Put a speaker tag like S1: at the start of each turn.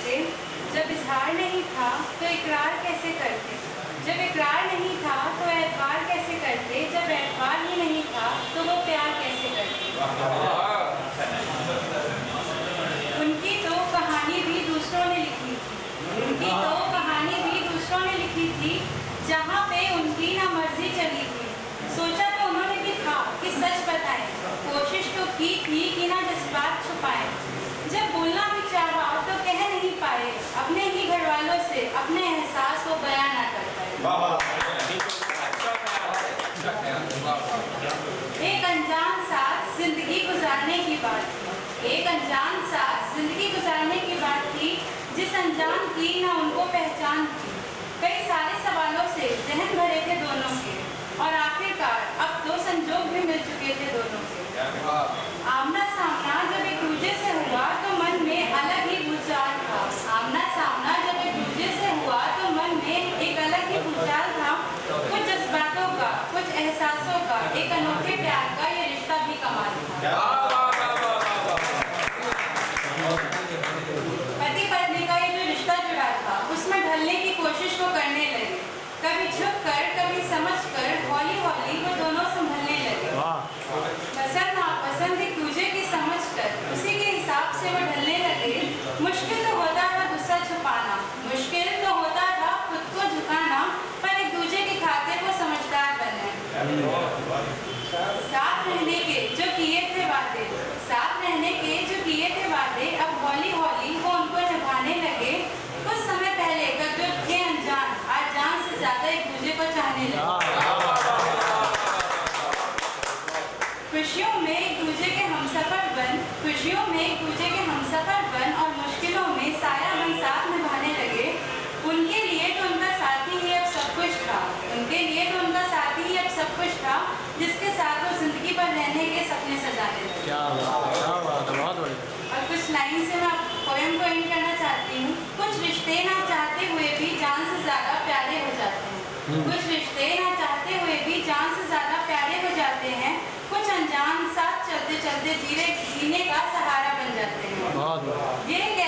S1: करते, जब इजहार नहीं था तो इकरार कैसे करते? जब इकरार नहीं था तो एतबार कैसे करते? जब एतबार ही नहीं था तो वो प्यार कैसे करते? उनकी तो कहानी भी दूसरों ने लिखी थी। उनकी तो कहानी भी दूसरों ने लिखी थी, जहाँ पे उनकी ना मर्ज़ी चली थी सोचा तो उन्होंने भी था कि सच बताएँ कोशिश तो की थी कि ना जज्बात छुपाएँ जब बोलना भी चाहा तो कह नहीं पाए अपने ही घर वालों से अपने एहसास को बयान ना कर पाए एक अनजान साथ ज़िंदगी गुजारने की बात थी एक अनजान साथ ज़िंदगी गुजारने की बात थी, जिस अनजान की ना उनको पहचान थी। कई सारे सवालों से जहन भरे थे दोनों के, और आखिरकार अब दो संजोग भी मिल चुके थे दोनों के। आमना सामना जब एक दूसरे से हुआ तो मन में अलग ही भूचाल था। आमना सामना जब एक दूसरे से हुआ तो मन में एक अलग ही भूचाल था। कुछ जज्बातों का, कुछ एहसासों का, एक अनोखे प्यार का ये रिश्ता भी कमाल था पति पत्नी का ये जो रिश्ता जुड़ा था उसमें ढलने की कोशिश वो करने लगे कभी झुक कर कभी समझ कर हौली हौली वो दोनों संभलने लगे पसंद नापसंद एक दूसरे की समझ कर उसी के हिसाब से वो ढलने लगे मुश्किल तो होता था, गुस्सा छुपाना। मुश्किल तो होता था खुद को झुकाना, पर एक दूसरे की खातिर वो समझदार बने। साथ रहने के जो किए थे वादे, साथ रहने के जो किए थे वादे अब हौली हौली वो उनको निभाने लगे। कुछ समय पहले जो थे अनजान, आज जान से ज़्यादा एक दूसरे को चाहने लगे। खुशियों में एक दूसरे के हमसफर बन, खुशियों में एक दूसरे के हमसफर बन और मुश्किलों में साया बन साथ निभाने लगे उनके लिए तो उनका साथी ही अब सब कुछ था उनके लिए तो उनका साथी ही अब सब कुछ था जिसके साथ वो ज़िंदगी भर रहने के सपने सजाने लगे
S2: क्या बात क्या बात है बहुत बढ़िया।
S1: और कुछ लाइन से मैं पोएम को एंड करना चाहती हूँ। कुछ रिश्ते ना चाहते हुए भी जान से ज़्यादा प्यारे हो जाते हैं। कुछ रिश्ते ना चाहते हुए भी जान से ज़्यादा प्यारे हो जाते हैं। कुछ अनजान साथ चलते चलते जीने जीने का सहारा बन जाते हैं।
S2: बहुत
S1: ये एक